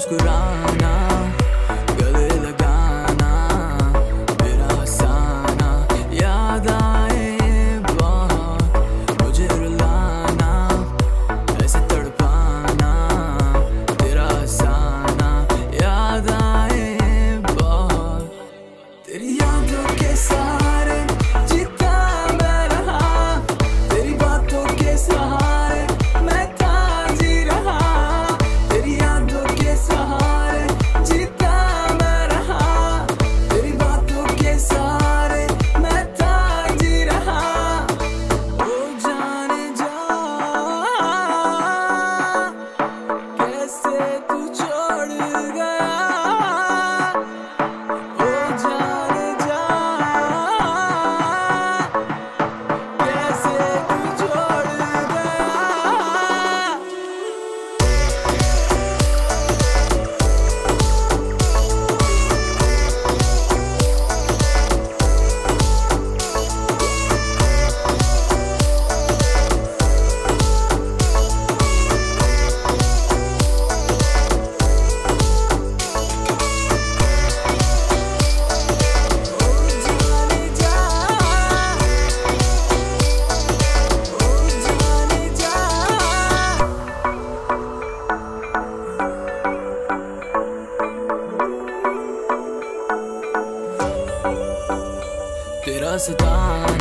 मुस्कुराना, गले लगाना तेरा हंसाना, याद आए मुझे रुलाना, ऐसे तड़पाना, तेरा याद आए बहुत तेरी यादों के साथ दास्ताना